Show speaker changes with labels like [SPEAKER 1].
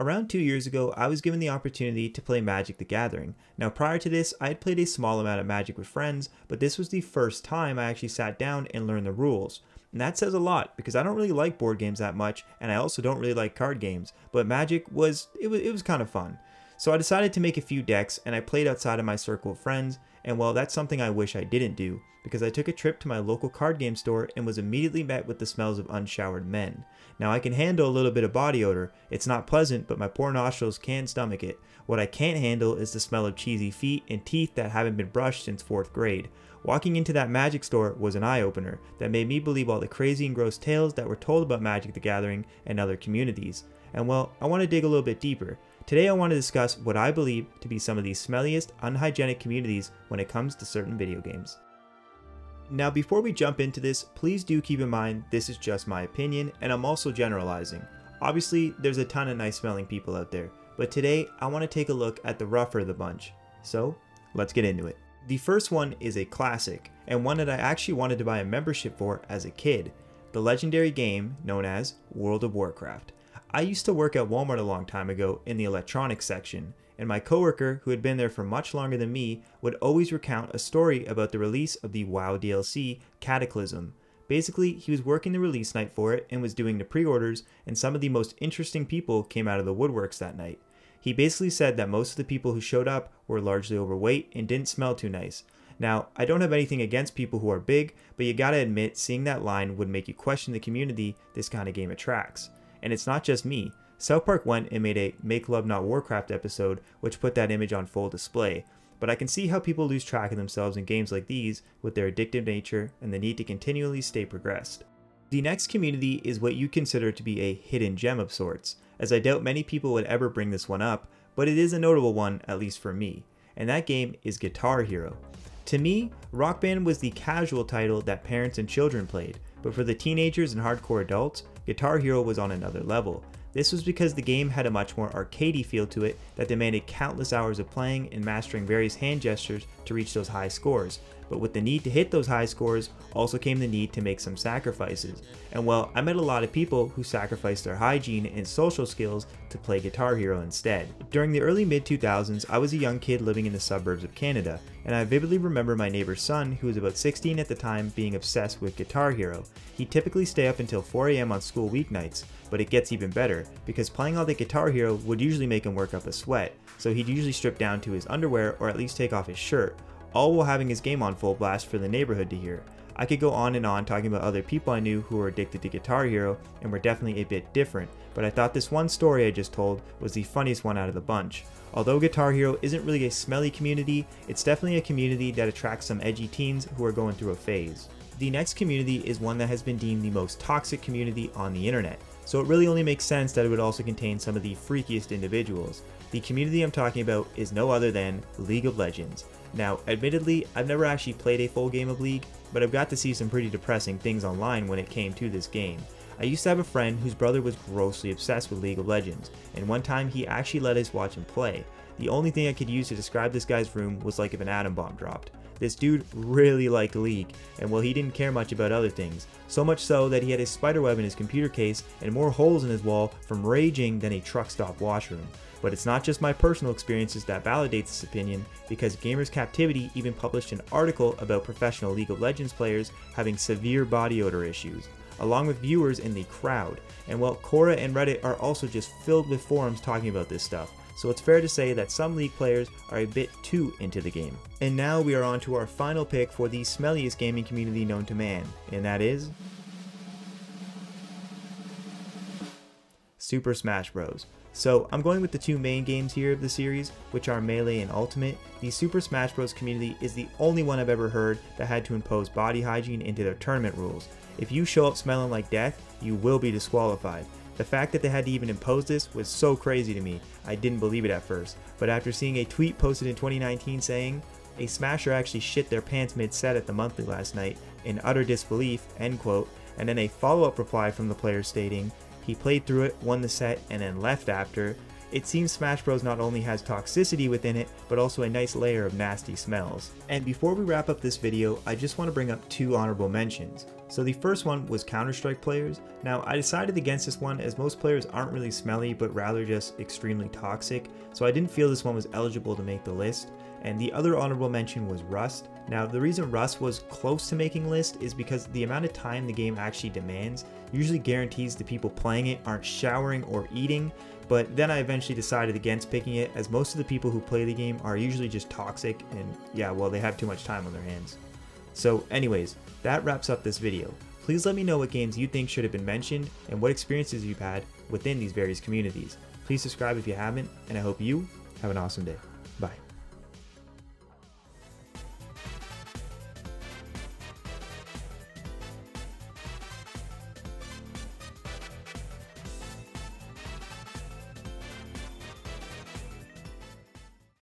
[SPEAKER 1] Around two years ago, I was given the opportunity to play Magic the Gathering. Now, prior to this, I had played a small amount of Magic with friends, but this was the first time I actually sat down and learned the rules. And that says a lot because I don't really like board games that much, and I also don't really like card games. But Magic was it was it was kind of fun. So I decided to make a few decks, and I played outside of my circle of friends. And while that's something I wish I didn't do because I took a trip to my local card game store and was immediately met with the smells of unshowered men. Now I can handle a little bit of body odor. It's not pleasant, but my poor nostrils can stomach it. What I can't handle is the smell of cheesy feet and teeth that haven't been brushed since 4th grade. Walking into that magic store was an eye opener that made me believe all the crazy and gross tales that were told about Magic the Gathering and other communities. And well, I want to dig a little bit deeper. Today I want to discuss what I believe to be some of the smelliest, unhygienic communities when it comes to certain video games. Now before we jump into this, please do keep in mind this is just my opinion and I'm also generalizing. Obviously there's a ton of nice smelling people out there, but today I want to take a look at the rougher of the bunch. So let's get into it. The first one is a classic, and one that I actually wanted to buy a membership for as a kid, the legendary game known as World of Warcraft. I used to work at Walmart a long time ago in the electronics section, and my coworker, who had been there for much longer than me, would always recount a story about the release of the WoW DLC, Cataclysm. Basically, he was working the release night for it and was doing the pre-orders, and some of the most interesting people came out of the woodworks that night. He basically said that most of the people who showed up were largely overweight and didn't smell too nice. Now, I don't have anything against people who are big, but you gotta admit, seeing that line would make you question the community this kind of game attracts. And it's not just me. South Park went and made a Make Love Not Warcraft episode, which put that image on full display. But I can see how people lose track of themselves in games like these with their addictive nature and the need to continually stay progressed. The next community is what you consider to be a hidden gem of sorts, as I doubt many people would ever bring this one up, but it is a notable one, at least for me, and that game is Guitar Hero. To me, Rock Band was the casual title that parents and children played, but for the teenagers and hardcore adults, Guitar Hero was on another level, this was because the game had a much more arcadey feel to it that demanded countless hours of playing and mastering various hand gestures to reach those high scores. But with the need to hit those high scores also came the need to make some sacrifices. And well, I met a lot of people who sacrificed their hygiene and social skills to play Guitar Hero instead. During the early mid 2000s, I was a young kid living in the suburbs of Canada, and I vividly remember my neighbor's son, who was about 16 at the time, being obsessed with Guitar Hero. He'd typically stay up until 4am on school weeknights, but it gets even better, because playing all the Guitar Hero would usually make him work up a sweat, so he'd usually strip down to his underwear or at least take off his shirt, all while having his game on full blast for the neighborhood to hear. I could go on and on talking about other people I knew who were addicted to Guitar Hero and were definitely a bit different, but I thought this one story I just told was the funniest one out of the bunch. Although Guitar Hero isn't really a smelly community, it's definitely a community that attracts some edgy teens who are going through a phase. The next community is one that has been deemed the most toxic community on the internet, so it really only makes sense that it would also contain some of the freakiest individuals. The community I'm talking about is no other than League of Legends. Now, admittedly, I've never actually played a full game of League, but I've got to see some pretty depressing things online when it came to this game. I used to have a friend whose brother was grossly obsessed with League of Legends, and one time he actually let us watch him play. The only thing I could use to describe this guy's room was like if an atom bomb dropped. This dude really liked League, and well he didn't care much about other things, so much so that he had a spiderweb in his computer case and more holes in his wall from raging than a truck stop washroom. But it's not just my personal experiences that validates this opinion, because Gamers Captivity even published an article about professional League of Legends players having severe body odor issues, along with viewers in the crowd. And while Quora and Reddit are also just filled with forums talking about this stuff, so it's fair to say that some League players are a bit too into the game. And now we are on to our final pick for the smelliest gaming community known to man, and that is... Super Smash Bros. So I'm going with the two main games here of the series, which are Melee and Ultimate. The Super Smash Bros. community is the only one I've ever heard that had to impose body hygiene into their tournament rules. If you show up smelling like death, you will be disqualified. The fact that they had to even impose this was so crazy to me, I didn't believe it at first. But after seeing a tweet posted in 2019 saying, a smasher actually shit their pants mid-set at the monthly last night, in utter disbelief, end quote, and then a follow-up reply from the player stating, he played through it, won the set, and then left after. It seems Smash Bros not only has toxicity within it, but also a nice layer of nasty smells. And before we wrap up this video, I just want to bring up two honorable mentions. So the first one was Counter-Strike players. Now I decided against this one as most players aren't really smelly but rather just extremely toxic, so I didn't feel this one was eligible to make the list. And the other honorable mention was Rust. Now the reason Rust was close to making list is because the amount of time the game actually demands usually guarantees the people playing it aren't showering or eating, but then I eventually decided against picking it as most of the people who play the game are usually just toxic and yeah, well they have too much time on their hands. So anyways, that wraps up this video. Please let me know what games you think should have been mentioned and what experiences you've had within these various communities. Please subscribe if you haven't, and I hope you have an awesome day.